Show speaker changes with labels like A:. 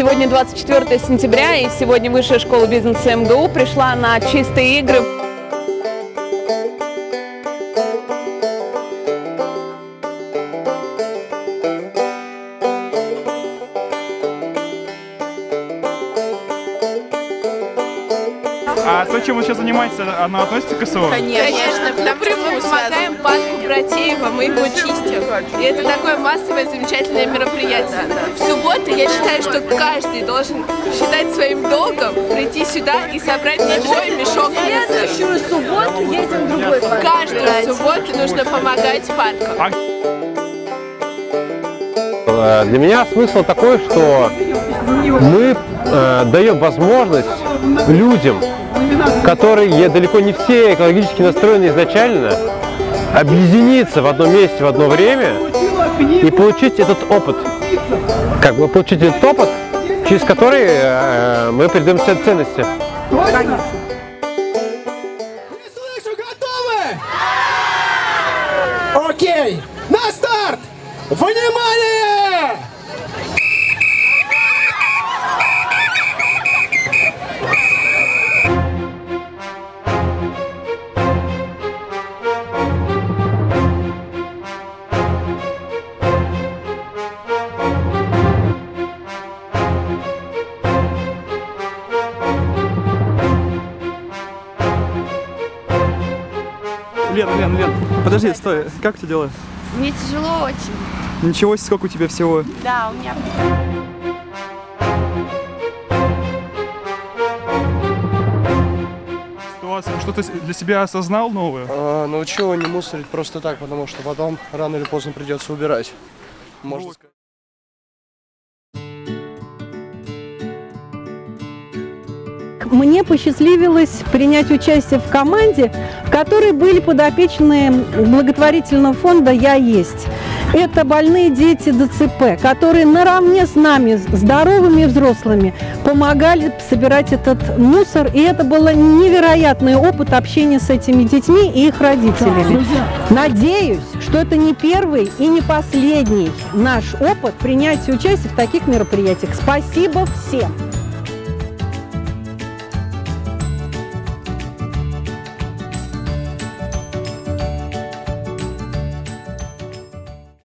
A: Сегодня 24 сентября, и сегодня Высшая школа бизнеса МГУ пришла на чистые игры.
B: А то, чем вы сейчас занимаетесь, оно относится к СО?
C: Конечно, потому что мы помогаем парку Братеева, мы его чистим. И это такое массовое замечательное мероприятие. В субботу я считаю, что каждый должен считать своим долгом прийти сюда и собрать свой мешок
D: следующую субботу едем в другой парк.
C: Каждую субботу нужно помогать парку.
E: Э, Для меня смысл такой, что мы э, даем возможность людям, которые далеко не все экологически настроены изначально, объединиться в одном месте в одно время и получить этот опыт. Как бы получить этот опыт, через который э, мы придем все ценности.
F: Не слышу, готовы? Окей, на старт! Внимание!
B: Лен, Лен, Лен, подожди, стой, как ты дела?
C: Мне тяжело очень.
B: Ничего себе, сколько у тебя всего.
C: Да, у меня
B: Ситуация, что ты для себя осознал новое?
G: А, научила не мусорить просто так, потому что потом рано или поздно придется убирать. Можно
B: Вот.
G: сказать.
D: Мне посчастливилось принять участие в команде, в которой были подопечные благотворительного фонда «Я есть». Это больные дети ДЦП, которые наравне с нами, здоровыми и взрослыми, помогали собирать этот мусор. И это был невероятный опыт общения с этими детьми и их родителями. Надеюсь, что это не первый и не последний наш опыт принятия участия в таких мероприятиях. Спасибо всем!